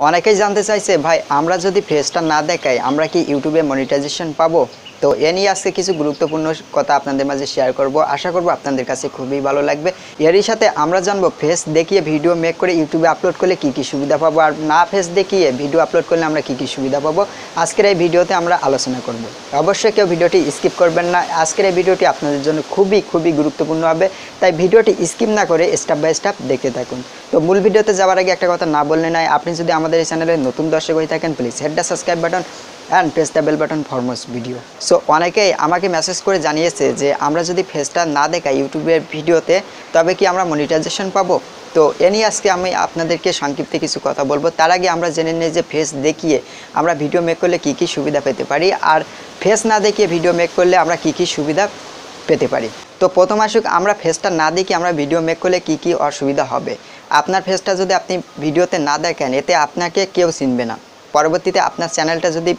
অনেকেই জানতে চাইছে ভাই আমরা যদি ফেসটা না দেখাই আমরা কি ইউটিউবে মনিটাইজেশন পাবো? তো এ নিয়ে আজকে কিছু গুরুত্বপূর্ণ কথা আপনাদের মাঝে শেয়ার করব। আশা করব আপনাদের কাছে খুবই ভালো লাগবে। এরই সাথে আমরা জানব ফেস দেখিয়ে ভিডিও মেক করে ইউটিউবে আপলোড করলে কি কি সুবিধা পাবো আর না ফেস দেখিয়ে ভিডিও আপলোড করলে আমরা কি কি সুবিধা পাবো? আজকের এই ভিডিওতে আমরা আলোচনা করব। অবশ্যই কেউ ভিডিওটি স্কিপ করবেন না। আজকের এই ভিডিওটি আপনাদের জন্য খুবই খুবই গুরুত্বপূর্ণ হবে। তাই ভিডিওটি স্কিপ না করে স্টেপ বাই স্টেপ দেখতে থাকুন। তো মূল ভিডিওতে যাওয়ার আগে একটা কথা না বললে নাই আপনি যদি আমাদের এই চ্যানেলে নতুন দর্শক হয়ে থাকেন please hit the subscribe button and press the bell button for most video so অনেকেই আমাকে মেসেজ করে জানিয়েছে যে, আমরা যদি ফেসটা না দেখাই ইউটিউবের ভিডিওতে, তবে কি আমরা মনিটাইজেশন পাবো? তো, এ নিয়ে আজকে আমি আপনাদেরকে সংক্ষিপ্তে কিছু কথা বলব। তার আগে আমরা জেনে নিই যে ফেস দেখিয়ে আমরা ভিডিও মেক করলে কী কী সুবিধা পেতে পারি, আর ফেস না দেখিয়ে ভিডিও মেক করলে আমরা কী কী সুবিধা পেতে পারি। তো, প্রথম আসুক, আমরা ফেসটা না দেখি আমরা ভিডিও মেক করলে কী কী অসুবিধা হবে? আপনার ফেসটা যদি আপনি ভিডিওতে না দেখেন, এতে আপনাকে কেউ চিনবে না। পরবর্তীতে আপনার চ্যানেলটা যদি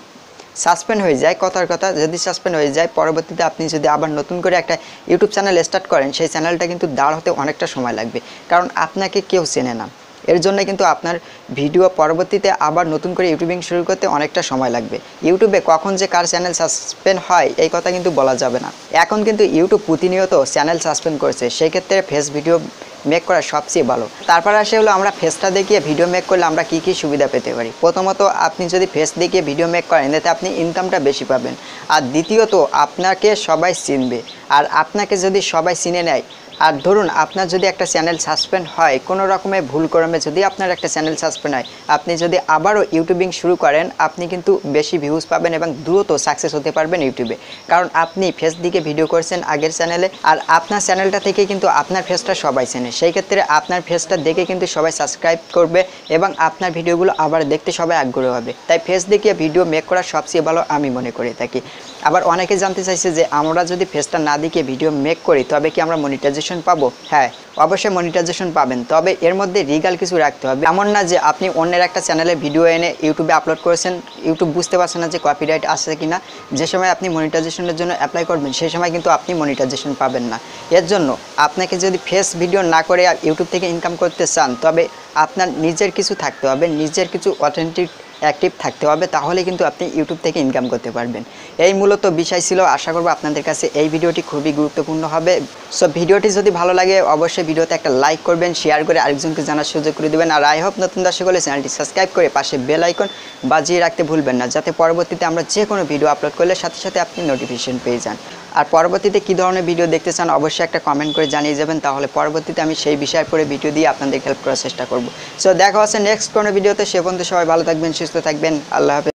সাসপেন্ড হয়ে যায় কথার কথা। যদি সাসপেন্ড হয়ে যায়, পরবর্তীতে আপনি যদি আবার নতুন করে একটা ইউটিউব চ্যানেল স্টার্ট করেন, সেই চ্যানেলটা কিন্তু দাঁড় হতে অনেকটা সময় লাগবে। কারণ আপনাকে কেউ চেনে না। এর জন্য কিন্তু আপনার ভিডিও পরবর্তীতে আবার নতুন করে ইউটিউবিং শুরু করতে অনেকটা সময় লাগবে। ইউটিউবে কখন যে কার চ্যানেল সাসপেন্ড হয়, এই কথা কিন্তু বলা যাবে না। এখন কিন্তু ইউটিউব প্রতিনিয়ত চ্যানেল সাসপেন্ড করছে। সেই ক্ষেত্রে ফেস ভিডিও মেক করা সবচেয়ে ভালো। তারপর আসে হলো আমরা ফেসটা দেখিয়ে ভিডিও মেক করলে আমরা কি কি সুবিধা পেতে পারি। প্রথমত, আপনি যদি ফেস দেখিয়ে ভিডিও মেক করেন, এতে আপনি ইনকামটা বেশি পাবেন। আর দ্বিতীয়ত, আপনাকে সবাই চিনবে। আর আপনাকে যদি সবাই চিনে নেয় আর ধরুন, আপনার যদি একটা চ্যানেল সাসপেন্ড হয়, কোনো রকমের ভুল ক্রমে যদি আপনার একটা চ্যানেল সাসপেন্ড হয়, আপনি যদি আবারও ইউটিউবিং শুরু করেন, আপনি কিন্তু বেশি ভিউজ পাবেন এবং দ্রুত সাকসেস হতে পারবেন ইউটিউবে। কারণ আপনি ফেস দিকে ভিডিও করছেন আগের চ্যানেলে আর আপনার চ্যানেলটা থেকে কিন্তু আপনার ফেসটা সবাই চেনে। সেই ক্ষেত্রে আপনার ফেসটা দেখে কিন্তু সবাই সাবস্ক্রাইব করবে এবং আপনার ভিডিওগুলো আবার দেখতে সবাই আগ্রহ হবে। তাই ফেস দেখিয়ে ভিডিও মেক করা সবচেয়ে ভালো আমি মনে করে থাকি। আবার অনেকে জানতে চাইছে যে, আমরা যদি ফেসটা না দেখিয়ে ভিডিও মেক করি, তবে কি আমরা মনিটাইজেশন পাবো হ্যাঁ অবশ্যই মনিটাইজেশন পাবেন। তবে এর মধ্যে রিগাল কিছু রাখতে হবে। এমন না যে আপনি অন্যের একটা চ্যানেলে ভিডিও এনে ইউটিউবে আপলোড করেছেন ইউটিউব বুঝতে পারছেন না যে কপিরাইট আসছে কিনা। যে সময় আপনি মনিটাইজেশনের জন্য অ্যাপ্লাই করবেন, সেই সময় কিন্তু আপনি মনিটাইজেশন পাবেন না। এর জন্য আপনাকে যদি ফেস ভিডিও না করে ইউটিউব থেকে ইনকাম করতে চান, তবে আপনার নিজের কিছু থাকতে হবে, নিজের কিছু অথেন্টিক অ্যাক্টিভ থাকতে হবে, তাহলে কিন্তু আপনি ইউটিউব থেকে ইনকাম করতে পারবেন। এই মূলত বিষয় ছিল। আশা করব আপনাদের কাছে এই ভিডিওটি খুবই গুরুত্বপূর্ণ হবে। সো ভিডিওটি যদি ভালো লাগে অবশ্যই ভিডিওতে একটা লাইক করবেন শেয়ার করে আরেকজনকে জানার সুযোগ করে দেবেন। আর আই হোপ নতুন দর্শক হলে চ্যানেলটি সাবস্ক্রাইব করে পাশে বেল আইকন বাজিয়ে রাখতে ভুলবেন না, যাতে পরবর্তীতে আমরা যে কোনো ভিডিও আপলোড করলে সাথে সাথে আপনি নোটিফিকেশন পেয়ে যান। আর পরবর্তীতে কী ধরনের ভিডিও দেখতে চান অবশ্যই একটা কমেন্ট করে জানিয়ে যাবেন, তাহলে পরবর্তীতে আমি সেই বিষয়ের পরে ভিডিও দিয়ে আপনাদের হেল্প করার চেষ্টা করব। সো দেখা হচ্ছে নেক্সট কোনো ভিডিওতে সে পর্যন্ত সবাই ভালো থাকবেন, সুস্থ থাকবেন, আল্লাহ হাফেজ।